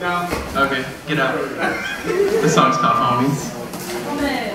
No. Okay, get out. this song's called Homies.